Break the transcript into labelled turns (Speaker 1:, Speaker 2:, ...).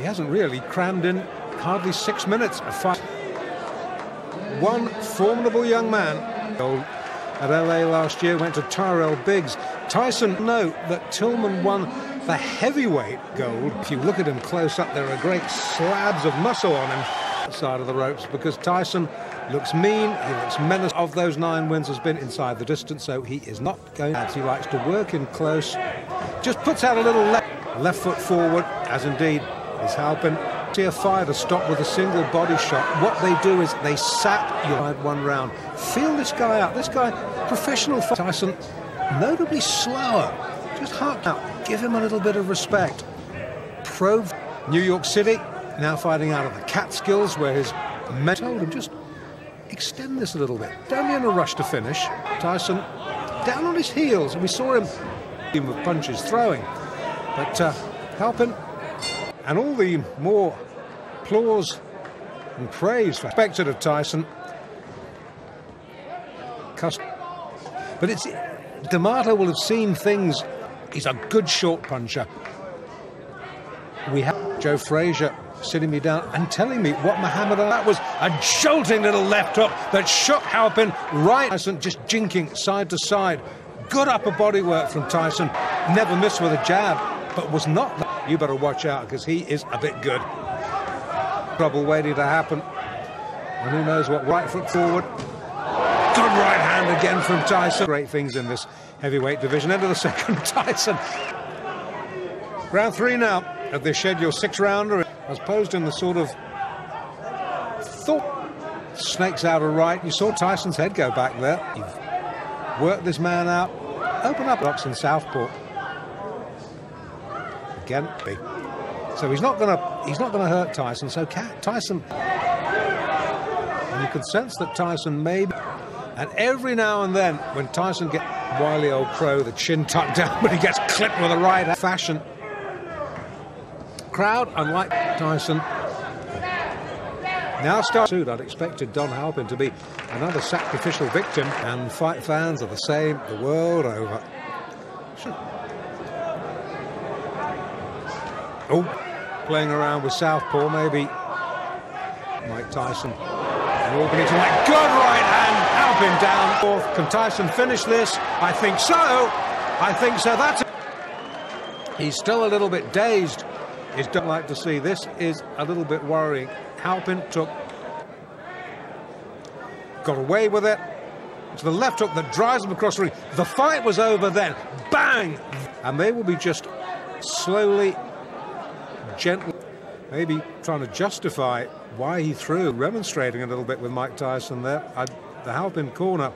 Speaker 1: he hasn't really crammed in hardly six minutes of fight. One formidable young man at LA last year went to Tyrell Biggs. Tyson note that Tillman won the heavyweight gold. If you look at him close up, there are great slabs of muscle on him side of the ropes because Tyson looks mean, he looks menacing. Of those nine wins has been inside the distance, so he is not going as he likes to work in close. Just puts out a little left, left foot forward, as indeed is Halpin. See a fighter stop with a single body shot. What they do is they sap your one round. Feel this guy out. This guy, professional. Tyson, notably slower. Just hark out. Give him a little bit of respect. Pro New York City, now fighting out of the Catskills, where his men told him just extend this a little bit. Don't be in a rush to finish. Tyson down on his heels, and we saw him with punches throwing. But uh, Halpin, and all the more applause and praise expected of Tyson. But it's D'Amato will have seen things. He's a good short puncher. We have Joe Frazier sitting me down and telling me what Muhammad that was a jolting little left hook that shook Halpin right. Tyson just jinking side to side. Good upper body work from Tyson. Never missed with a jab, but was not. You better watch out because he is a bit good. Trouble waiting to happen. And who knows what right foot forward. Good right hand again from Tyson. Great things in this heavyweight division. End of the second, Tyson. Round three now of this scheduled six rounder as posed in the sort of thought snakes out a right. You saw Tyson's head go back there. You've worked this man out. Open up box in Southpaw. Again, big. So he's not gonna he's not gonna hurt Tyson. So Tyson and you can sense that Tyson may Be, and every now and then when Tyson gets wily old crow, the chin tucked down, but he gets clipped with a right fashion crowd, unlike Tyson. Now starts. I'd expected Don Halpin to be another sacrificial victim, and fight fans are the same the world over. Oh, playing around with Southpaw, maybe Mike Tyson. Albany tonight. Good right hand, Halpin down. Fourth. Can Tyson finish this? I think so. I think so. That's. He's still a little bit dazed is don't like to see. This is a little bit worrying. Halpin took, got away with it. To the left hook that drives him across the ring. The fight was over then. Bang! And they will be just slowly, gently, maybe trying to justify why he threw, remonstrating a little bit with Mike Tyson there. I, the Halpin corner